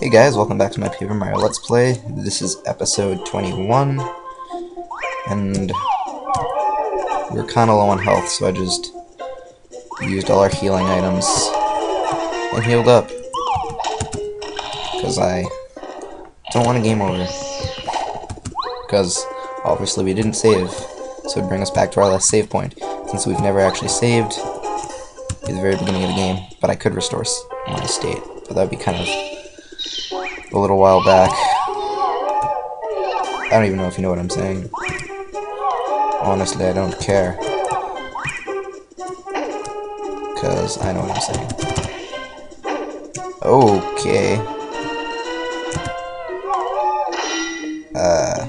Hey guys, welcome back to my Paper Mario Let's Play. This is episode 21, and we're kinda low on health, so I just used all our healing items and healed up. Because I don't want a game over. Because obviously we didn't save, so it'd bring us back to our last save point, since we've never actually saved at the very beginning of the game, but I could restore my state, but that would be kind of a little while back. I don't even know if you know what I'm saying. Honestly, I don't care. Because I know what I'm saying. Okay. Uh...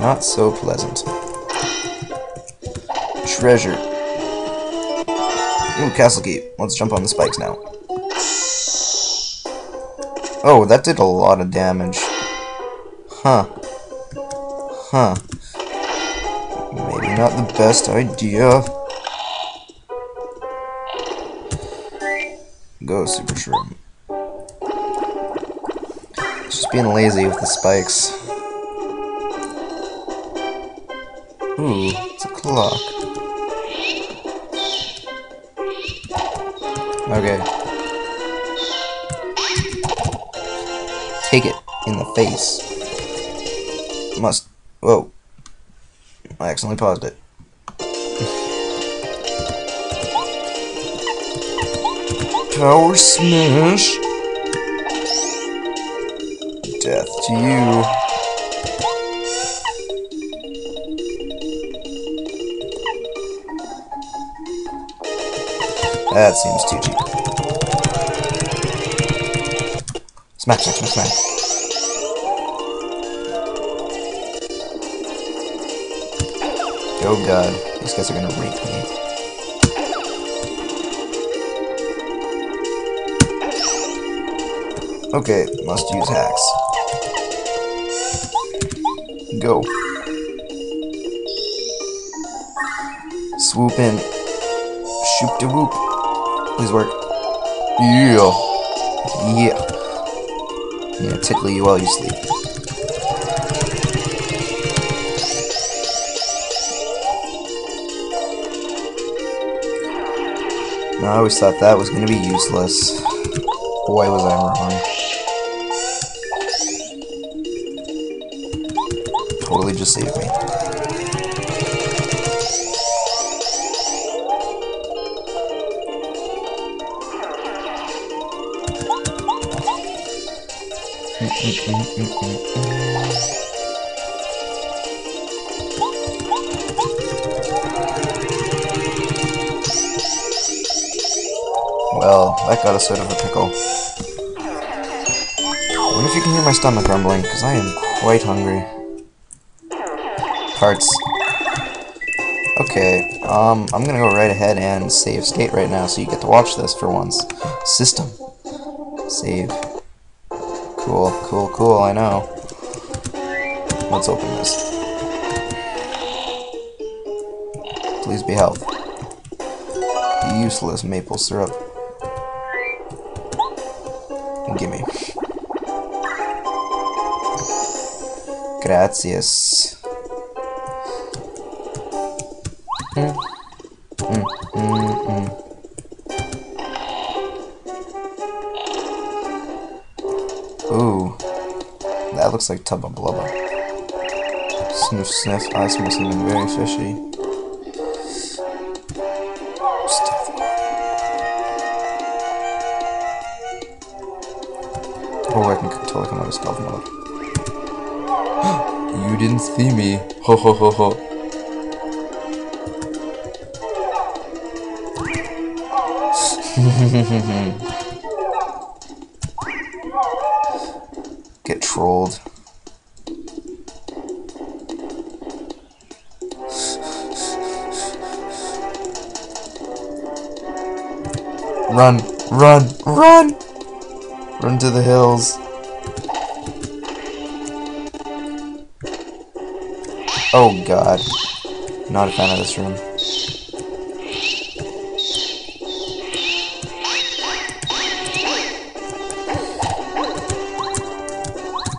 Not so pleasant treasure. Ooh, castle key. Let's jump on the spikes now. Oh, that did a lot of damage. Huh. Huh. Maybe not the best idea. Go, Super Shroom. Just being lazy with the spikes. Ooh, it's a clock. Okay. Take it in the face. Must. Whoa. I accidentally paused it. Power smash. Death to you. That seems too cheap. Smack, smack, smack, smack. Oh god, these guys are gonna rape me. Okay, must use hacks. Go. Swoop in. Shoop de whoop. Please work. Yeah. Yeah. Yeah, tickle you while you sleep. I always thought that was going to be useless. Why was I wrong. Totally just saved me. Well, that got us out of a pickle. I wonder if you can hear my stomach rumbling, because I am quite hungry. Parts. Okay, um, I'm gonna go right ahead and save state right now, so you get to watch this for once. System. Save. Cool, cool, cool, I know. Let's open this. Please be health. Useless maple syrup. Gimme. Gracias. Mm. Ooh. That looks like Tubba Blubba. Sniff, sniff, I smell something very fishy. Oh, I can totally come out of stealth mode. you didn't see me. Ho ho ho ho. trolled. Run, run, run! Run to the hills. Oh god. Not a fan of this room.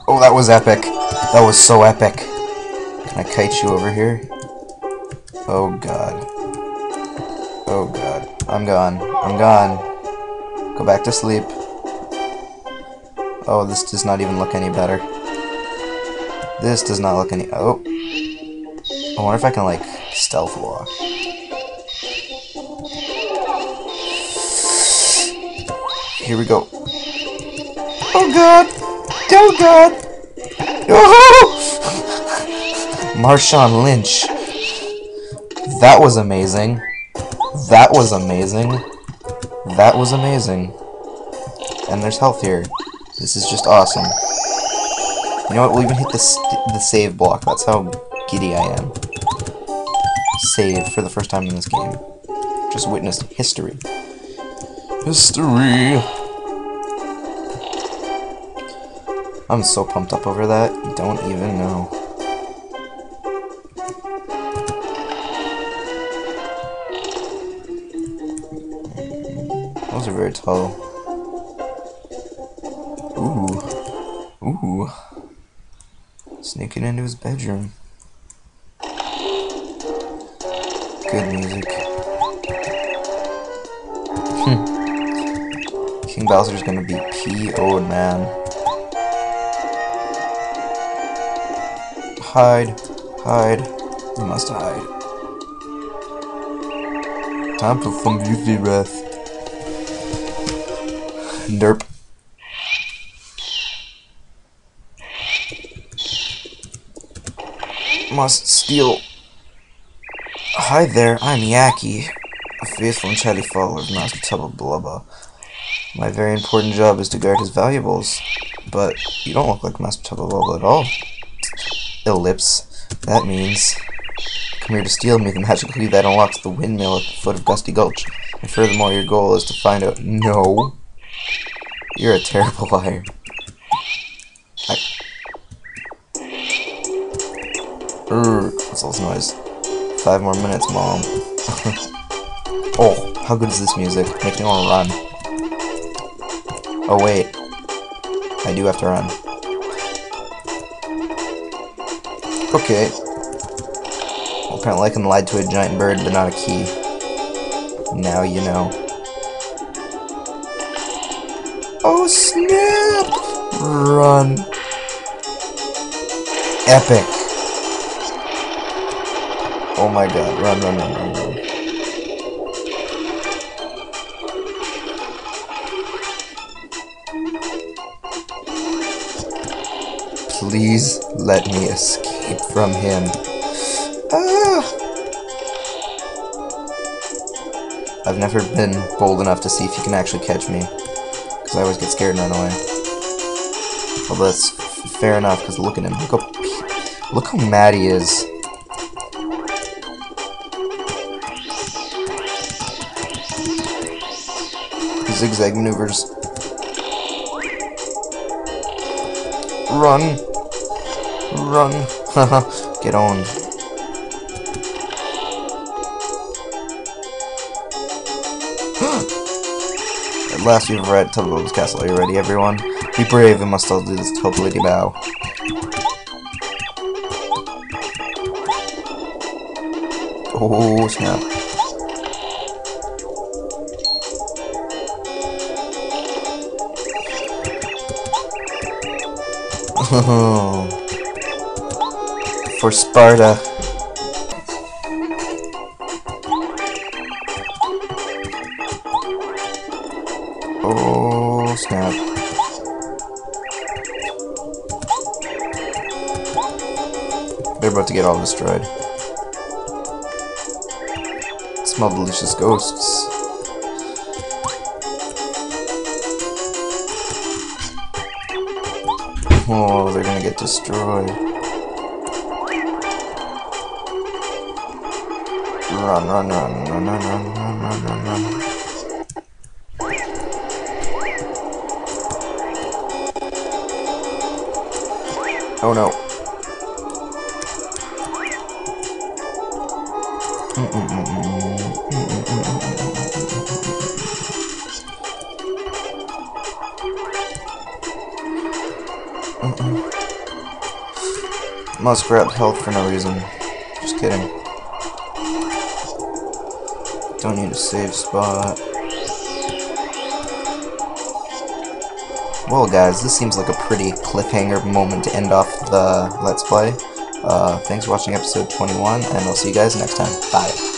Oh, that was epic. That was so epic. Can I kite you over here? Oh god. Oh god. I'm gone. I'm gone. Go back to sleep. Oh, this does not even look any better. This does not look any... Oh. I wonder if I can, like, stealth walk. Here we go. Oh god! Oh god! Oh! Marshawn Lynch. That was amazing. That was amazing. That was amazing. And there's health here. This is just awesome. You know what? We'll even hit the, the save block. That's how giddy I am. Save for the first time in this game. Just witnessed history. History! I'm so pumped up over that, you don't even know. Those are very tall. Ooh. Ooh. Sneaking into his bedroom. Good music. Hmm. King Bowser's gonna be P.O.'d, man. Hide. Hide. We must hide. Time for some beauty breath. Derp. Must steal. Hi there, I'm Yakkey, a faithful and chatty follower of Master Tubba Blubba. My very important job is to guard his valuables, but you don't look like Master Tubba Blubba at all ellipse. That means come here to steal me the magic key that unlocks the windmill at the foot of Gusty Gulch. And furthermore, your goal is to find out. No. You're a terrible liar. I. Urgh, what's all this noise? Five more minutes, mom. oh, how good is this music? Make me want to run. Oh wait, I do have to run. Okay. Apparently I can lie to a giant bird, but not a key. Now you know. Oh snap! Run. Epic. Oh my god, run, run, run, run, run. Please let me escape from him. Ah! I've never been bold enough to see if he can actually catch me. Because I always get scared and run away. Well, that's fair enough, because look at him. Look how, look how mad he is. Zigzag maneuvers. Run! Run! Get on. At last we've at Tubbo's castle. Are you ready, everyone? Be brave, we must all do this Tubbo bow. Oh, snap. for Sparta. Oh, snap. They're about to get all destroyed. Smell delicious ghosts. Oh, they're gonna get destroyed. Run, run, run, run, run, run, run, run, run, run. Oh no. Mm, mm, mm, Must grab health for no reason. Just kidding. Don't need a save spot. Well guys, this seems like a pretty cliffhanger moment to end off the Let's Play. Uh, thanks for watching episode 21, and I'll see you guys next time. Bye.